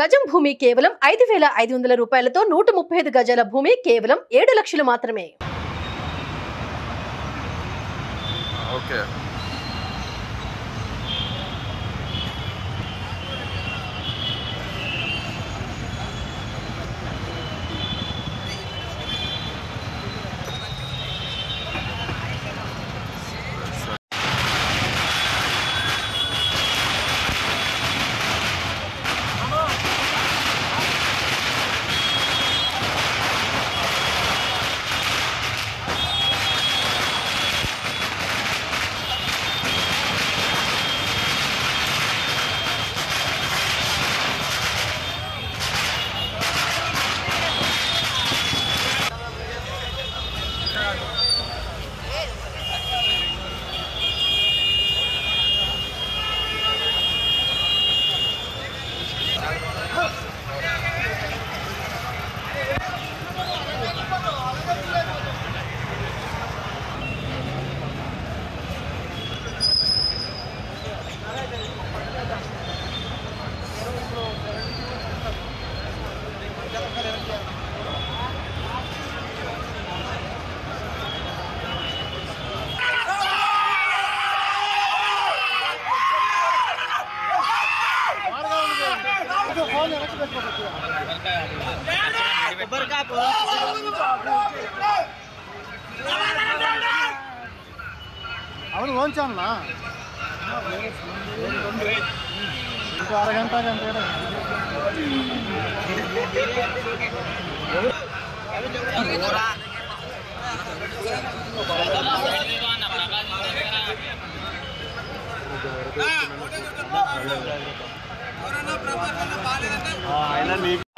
గజం భూమి కేవలం ఐదు వేల ఐదు వందల రూపాయలతో నూట ముప్పై ఐదు గజాల భూమి కేవలం ఏడు లక్షలు మాత్రమే okay Aku lawan jam lah. Aku ఆయన నీకు